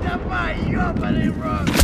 Stop by, you open it wrong.